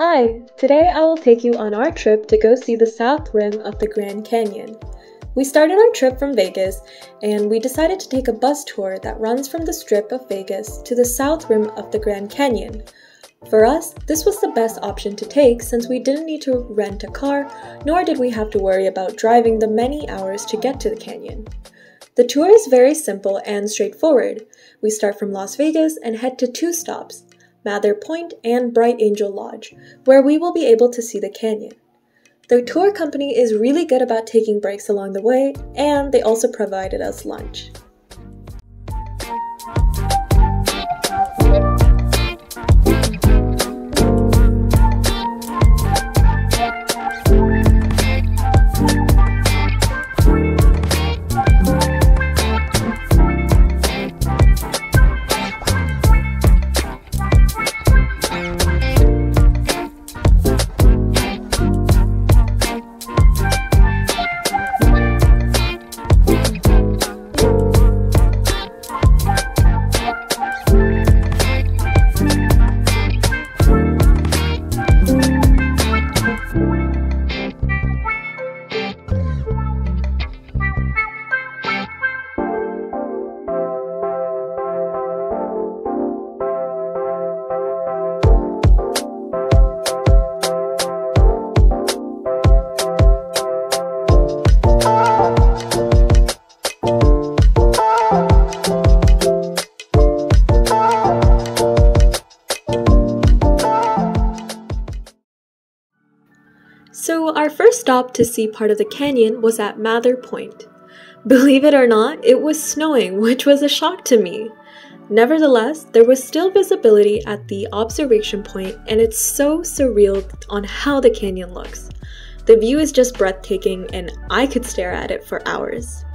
Hi, today I will take you on our trip to go see the south rim of the Grand Canyon. We started our trip from Vegas and we decided to take a bus tour that runs from the strip of Vegas to the south rim of the Grand Canyon. For us, this was the best option to take since we didn't need to rent a car, nor did we have to worry about driving the many hours to get to the canyon. The tour is very simple and straightforward. We start from Las Vegas and head to two stops Mather Point and Bright Angel Lodge, where we will be able to see the canyon. The tour company is really good about taking breaks along the way, and they also provided us lunch. First stop to see part of the canyon was at Mather Point. Believe it or not, it was snowing, which was a shock to me. Nevertheless, there was still visibility at the observation point, and it's so surreal on how the canyon looks. The view is just breathtaking, and I could stare at it for hours.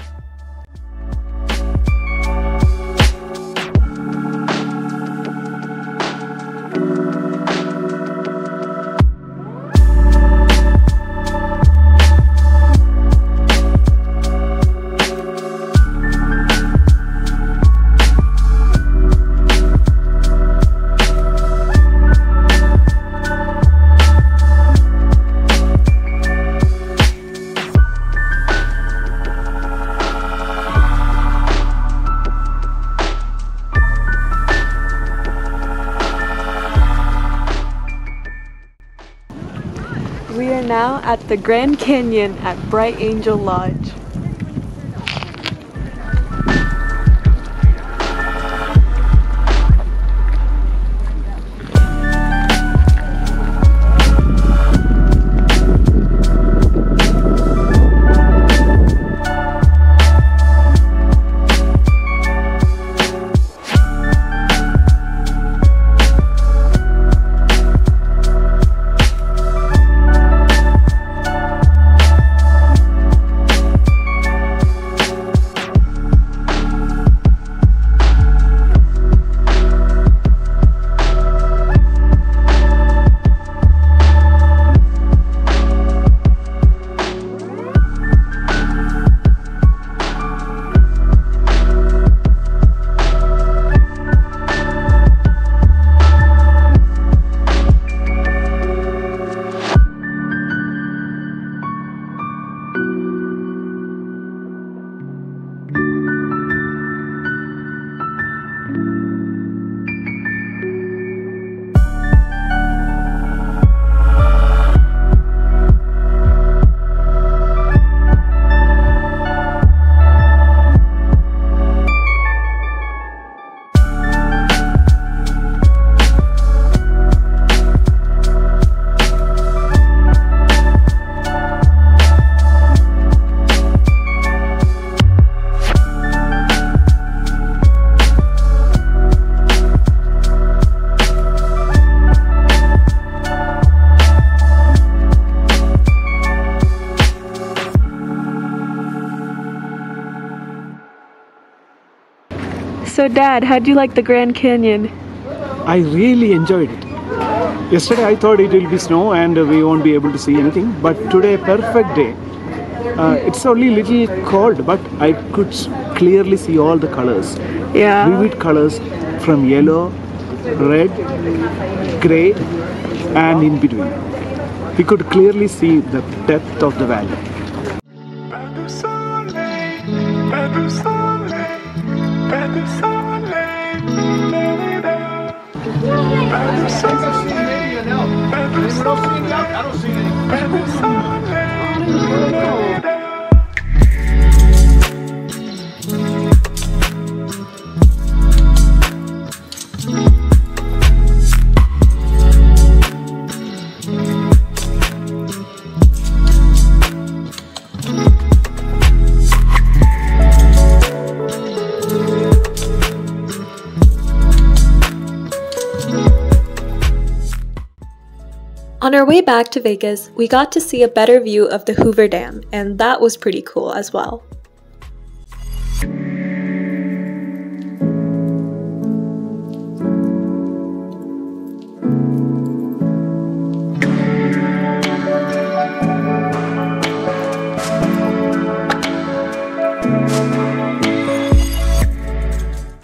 We are now at the Grand Canyon at Bright Angel Lodge. So, Dad, how'd you like the Grand Canyon? I really enjoyed it. Yesterday I thought it will be snow and we won't be able to see anything, but today perfect day. Uh, it's only little cold, but I could clearly see all the colors, Yeah. vivid colors from yellow, red, gray, and in between. We could clearly see the depth of the valley. Pas de soleil, pas On our way back to Vegas, we got to see a better view of the Hoover Dam, and that was pretty cool as well.